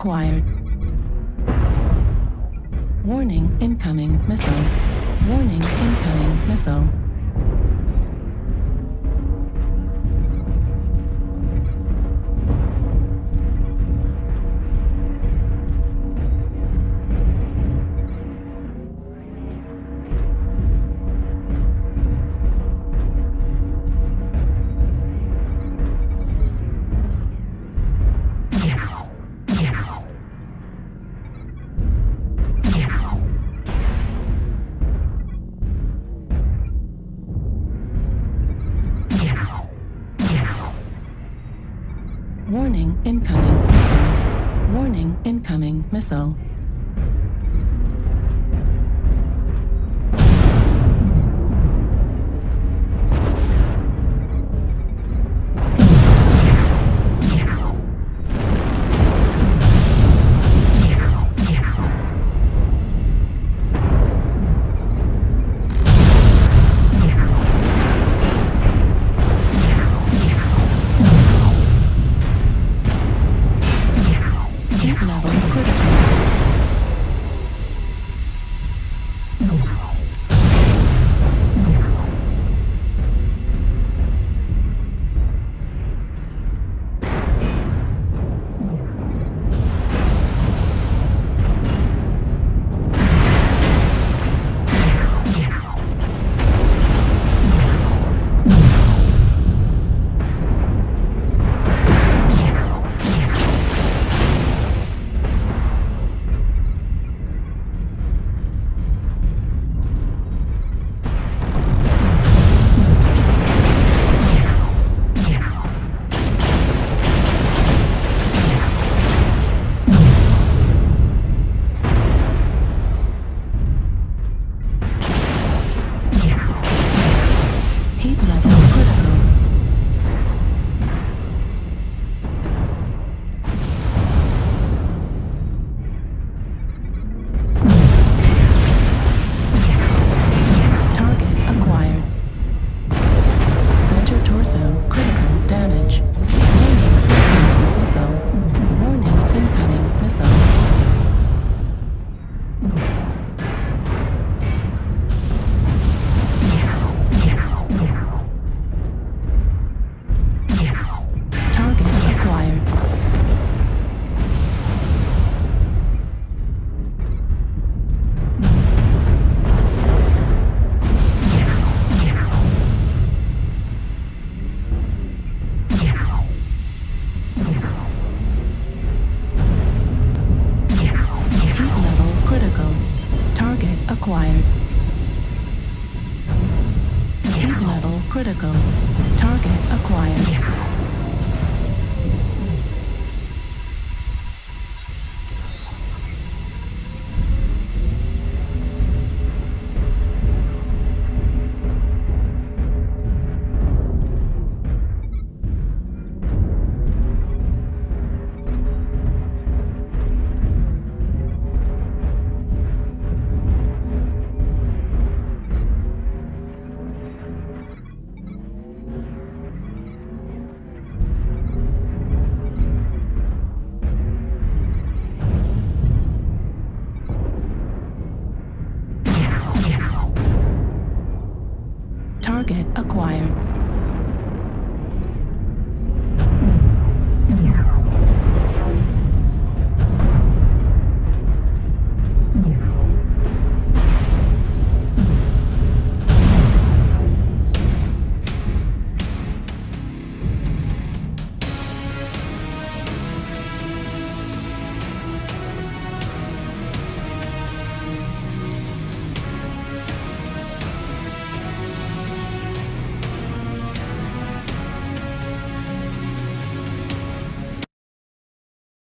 Acquired. Warning incoming missile. Warning incoming missile. Warning incoming missile. Warning incoming missile. Critical. Target acquired.